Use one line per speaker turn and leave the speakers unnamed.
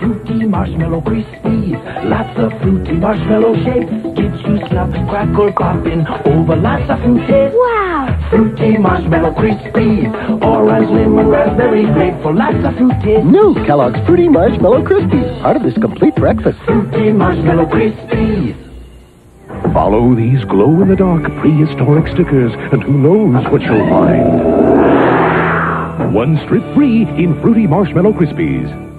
Fruity Marshmallow Krispies. Lots of fruity marshmallow shapes. Gives you snap, crackle, popping over lots of fruit taste.
Wow!
Fruity Marshmallow Krispies. Orange, lemon, raspberry, grape for lots of fruit taste.
New Kellogg's Fruity Marshmallow Krispies. Part of this complete breakfast.
Fruity Marshmallow Krispies.
Follow these glow-in-the-dark prehistoric stickers, and who knows what you'll find. One strip free in Fruity Marshmallow Krispies.